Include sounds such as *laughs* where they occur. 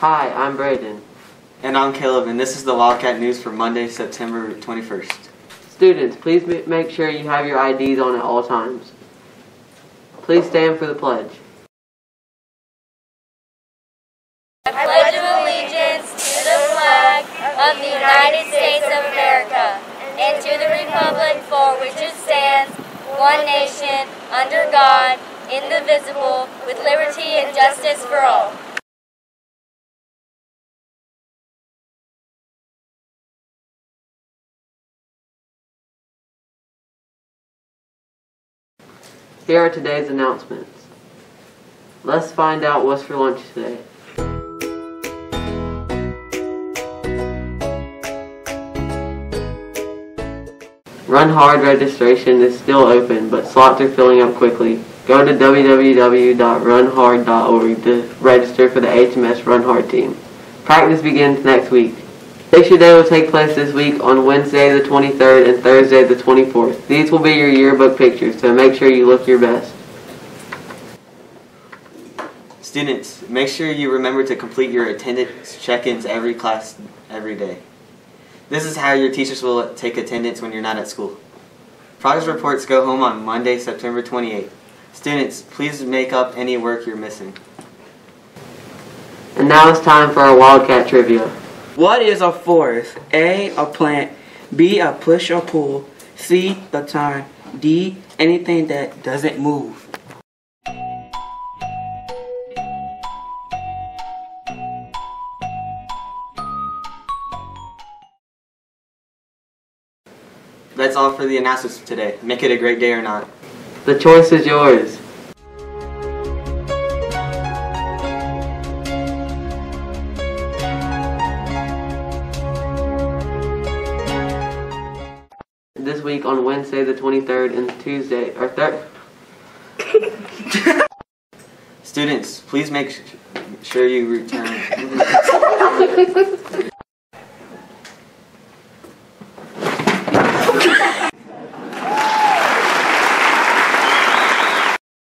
Hi, I'm Braden. And I'm Caleb, and this is the Wildcat News for Monday, September 21st. Students, please make sure you have your IDs on at all times. Please stand for the pledge. I pledge allegiance to the flag of the United States of America and to the republic for which it stands, one nation, under God, indivisible, with liberty and justice for all. Here are today's announcements. Let's find out what's for lunch today. Run Hard registration is still open, but slots are filling up quickly. Go to www.runhard.org to register for the HMS Run Hard team. Practice begins next week. Picture Day will take place this week on Wednesday the 23rd and Thursday the 24th. These will be your yearbook pictures, so make sure you look your best. Students, make sure you remember to complete your attendance check-ins every class every day. This is how your teachers will take attendance when you're not at school. Progress reports go home on Monday, September 28th. Students, please make up any work you're missing. And now it's time for our Wildcat trivia. What is a forest? A. A plant. B. A push or pull. C. The turn. D. Anything that doesn't move. That's all for the announcements today. Make it a great day or not. The choice is yours. This week on Wednesday the 23rd and Tuesday, or third. Students, please make sh- sure you return. *laughs*